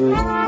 Bye.